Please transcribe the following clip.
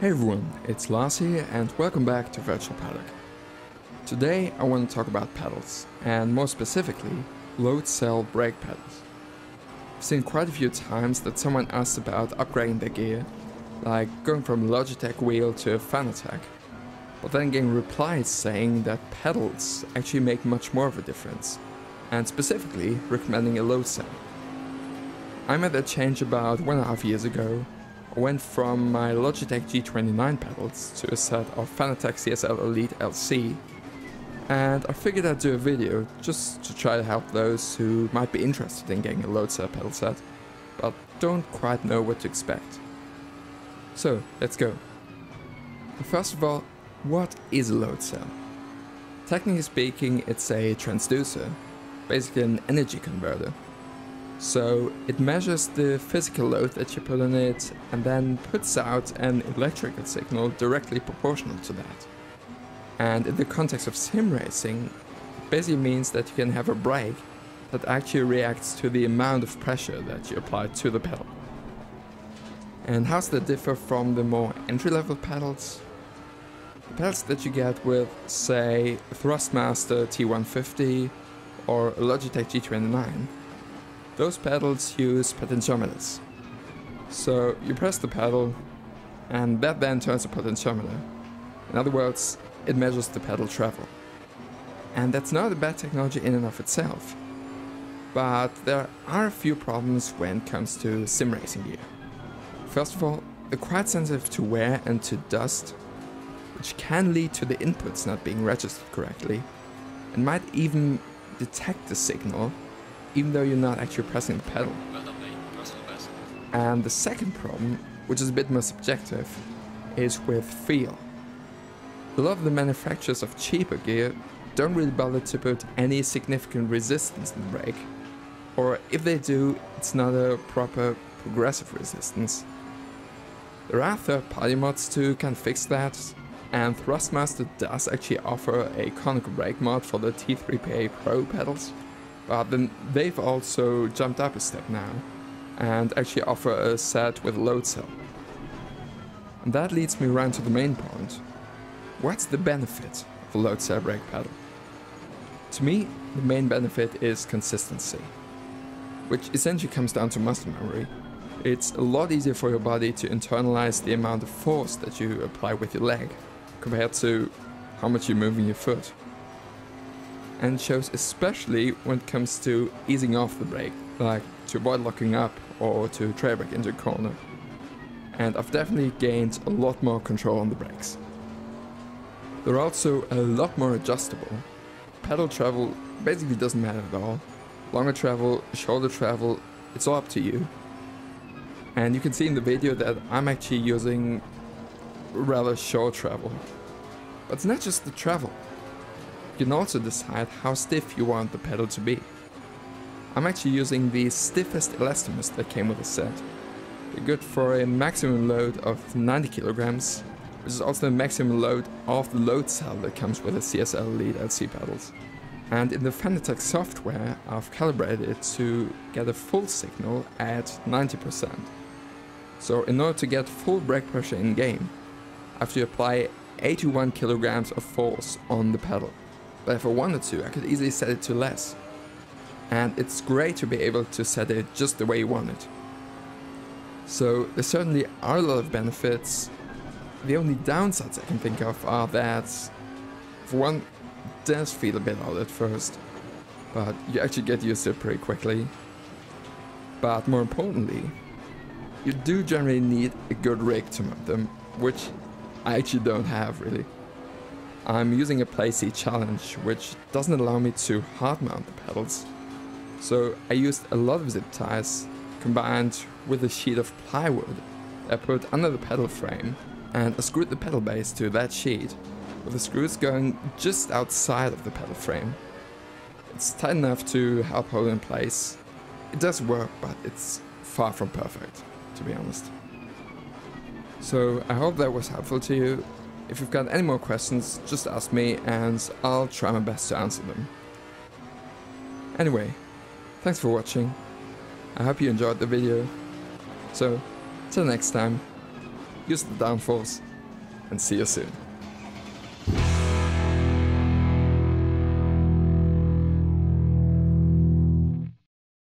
Hey everyone, it's Lars here and welcome back to Virtual Paddock. Today I want to talk about pedals, and more specifically, load cell brake pedals. I've seen quite a few times that someone asks about upgrading their gear, like going from Logitech wheel to a Fanatec, but then getting replies saying that pedals actually make much more of a difference, and specifically recommending a load cell. I made that change about one and a half years ago. I went from my Logitech G29 pedals to a set of Fanatec CSL Elite LC, and I figured I'd do a video just to try to help those who might be interested in getting a load cell pedal set, but don't quite know what to expect. So, let's go. First of all, what is a load cell? Technically speaking, it's a transducer, basically an energy converter. So it measures the physical load that you put on it and then puts out an electrical signal directly proportional to that. And in the context of sim racing, it basically means that you can have a brake that actually reacts to the amount of pressure that you apply to the pedal. And how's that differ from the more entry-level pedals? The pedals that you get with, say, Thrustmaster T150 or Logitech G29, those pedals use potentiometers. So you press the pedal, and that then turns a potentiometer. In other words, it measures the pedal travel. And that's not a bad technology in and of itself. But there are a few problems when it comes to sim racing gear. First of all, they're quite sensitive to wear and to dust, which can lead to the inputs not being registered correctly, and might even detect the signal, even though you're not actually pressing the pedal. And the second problem, which is a bit more subjective, is with feel. A lot of the manufacturers of cheaper gear don't really bother to put any significant resistance in the brake, or if they do, it's not a proper progressive resistance. There are third-party mods to kind of fix that, and Thrustmaster does actually offer a conical brake mod for the T3PA Pro pedals, but then they've also jumped up a step now, and actually offer a set with a load cell. And that leads me around to the main point. What's the benefit of a load cell brake pedal? To me, the main benefit is consistency, which essentially comes down to muscle memory. It's a lot easier for your body to internalize the amount of force that you apply with your leg compared to how much you're moving your foot. And shows especially when it comes to easing off the brake, like to avoid locking up or to tray back into a corner. And I've definitely gained a lot more control on the brakes. They're also a lot more adjustable. Pedal travel basically doesn't matter at all. Longer travel, shorter travel, it's all up to you. And you can see in the video that I'm actually using rather short travel. But it's not just the travel. You can also decide how stiff you want the pedal to be. I'm actually using the stiffest elastomers that came with the set. They're good for a maximum load of 90 kilograms, which is also the maximum load of the load cell that comes with the CSL Elite LC pedals. And in the Fanatec software, I've calibrated it to get a full signal at 90%. So in order to get full brake pressure in game, have to apply 81 kilograms of force on the pedal. But if I wanted to, I could easily set it to less. And it's great to be able to set it just the way you want it. So there certainly are a lot of benefits. The only downsides I can think of are that, for one, does feel a bit odd at first, but you actually get used to it pretty quickly. But more importantly, you do generally need a good rig to mount them, which I actually don't have really. I'm using a Playseat Challenge, which doesn't allow me to hard mount the pedals. So I used a lot of zip ties combined with a sheet of plywood I put under the pedal frame and I screwed the pedal base to that sheet with the screws going just outside of the pedal frame. It's tight enough to help hold in place. It does work, but it's far from perfect, to be honest. So I hope that was helpful to you. If you've got any more questions, just ask me and I'll try my best to answer them. Anyway, thanks for watching. I hope you enjoyed the video. So, till next time, use the downforce and see you soon.